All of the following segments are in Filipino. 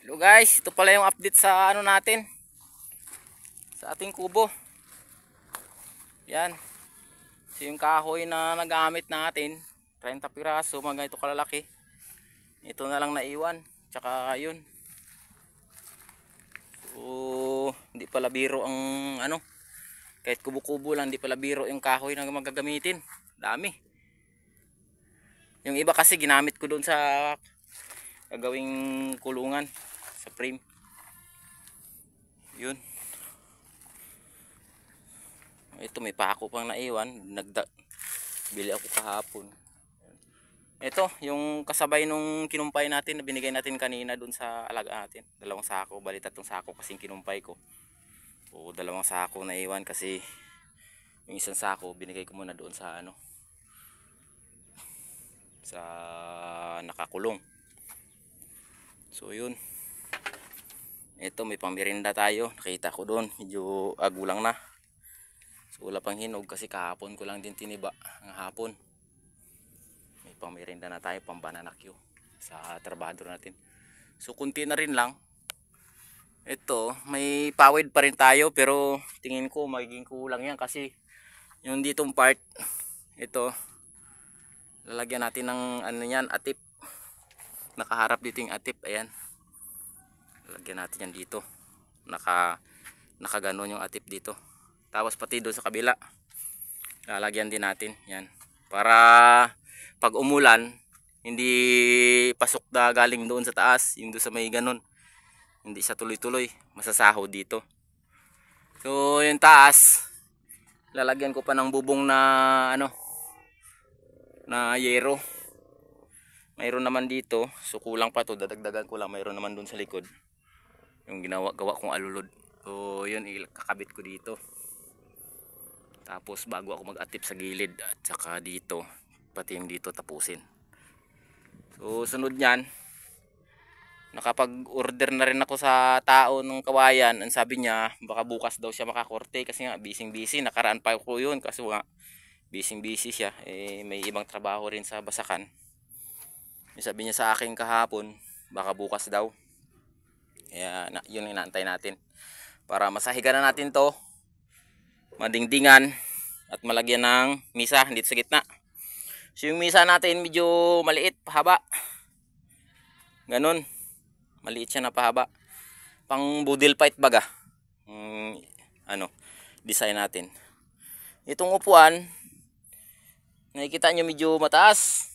Hello guys, ito pala yung update sa ano natin. Sa ating kubo. Yan. So yung kahoy na nagamit natin, 30 piraso, mga ganito kalalaki. Ito na lang naiwan. Tsaka yun. So, hindi pala biro ang ano. Kahit kubo-kubo lang, hindi pala biro yung kahoy na magagamitin. Dami. Yung iba kasi ginamit ko doon sa gagawing kulungan sa frame yun. Ito may pako pang naiwan. Nagda bili ako kahapon. Ito yung kasabay nung kinumpay natin na binigay natin kanina dun sa alaga natin. Dalawang sako bali tatlong sako kasi kinumpay ko. O dalawang sako na iwan kasi yung isang sako binigay ko muna doon sa ano sa nakakulong. So yun. Ito may pamirinda tayo. Nakita ko doon. Medyo agulang na. So wala pang hinog kasi kahapon ko lang din tiniba ng hapon. May pamirinda na tayo pang banana Q sa trabador natin. So kunti na rin lang. Ito, may pawid pa rin tayo pero tingin ko magiging kulang yan kasi yung ditong part ito lalagyan natin ng ano yan atip nakaharap dito yung atip ayan lagyan natin yan dito. Naka nakaganon yung atip dito. Tapos pati doon sa kabila lalagyan din natin yan. Para pag umulan hindi pasok na galing doon sa taas yung doon sa may ganon. Hindi sa tuloy-tuloy masasaho dito. So yung taas lalagyan ko pa ng bubong na ano na yero. Mayroon naman dito so kulang pa to dadagdagan ko lang mayroon naman dun sa likod yung ginawa gawa kong alulod. So yun kakabit ko dito. Tapos bago ako mag-atip sa gilid at saka dito pati yung dito tapusin. So sunod nyan nakapag-order na rin ako sa tao ng kawayan. Ang sabi niya baka bukas daw siya makakorte kasi nga bising busy nakaraan pa ko yun. Kasi nga bising busy siya. Eh, may ibang trabaho rin sa basakan. Sabi niya sa akin kahapon baka bukas daw kaya na, yun yung inaantay natin. Para masahigan na natin to madingdingan at malagyan ng misa. Dito sa gitna. So yung misa natin medyo maliit pahaba. Ganun. Maliit siya na pahaba. Pang budil fight baga. Um, ano design natin. Itong upuan nakikita nyo medyo mataas.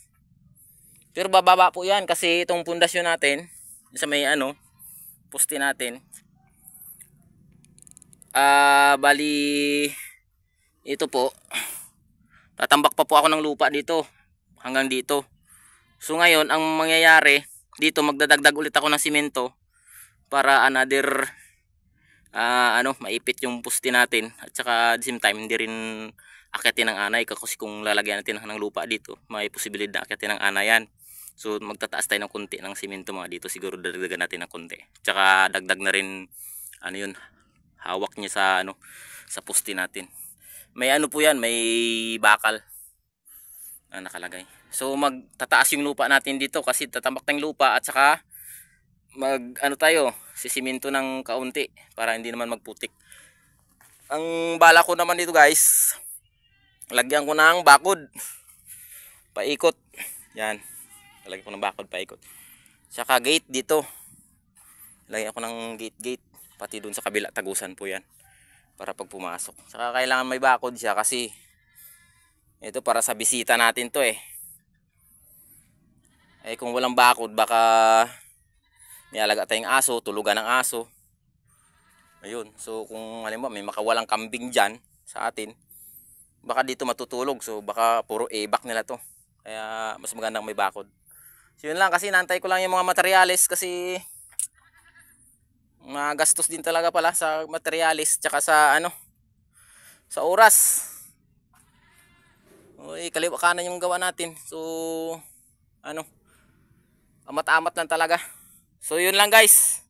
Pero bababa po yan kasi itong pundasyon natin sa may ano, poste natin. Ah, uh, bali ito po. Tatambak pa po ako ng lupa dito hanggang dito. So ngayon ang mangyayari dito magdadagdag ulit ako ng simento para another uh, ano maipit yung poste natin at saka at the same time hindi rin akyatin ng anay kasi kung lalagyan natin ng lupa dito may posibilidad na akyatin ng anayan So magtataas tayo ng konti ng simento mga dito. Siguro dagdagan natin ng konti. Tsaka dagdag na rin ano yun, hawak niya sa ano sa poste natin. May ano po yan, may bakal na nakalagay. So magtataas yung lupa natin dito kasi tatambak tayong lupa at saka mag ano tayo, sisimento ng kaunti para hindi naman magputik. Ang bala ko naman dito guys, lagyan ko ng bakod. Paikot. Yan. Lalagyan ko ng bakod paikot. Saka gate dito. Lagyan ako ng gate gate. Pati dun sa kabila tagusan po yan. Para pag pumasok. Saka kailangan may bakod siya kasi ito para sa bisita natin to eh. Eh kung walang bakod baka nialaga tayong aso, tulugan ng aso. Ayun. So kung halimbawa may makawalang kambing dyan sa atin, baka dito matutulog. So baka puro ebak nila to. Kaya mas magandang may bakod. So yun lang kasi nantay ko lang yung mga materyales kasi magastos din talaga pala sa materyales tsaka sa ano sa oras. Uy, kaliwa kanan yung gawa natin. So ano amat-amat lang talaga. So yun lang guys.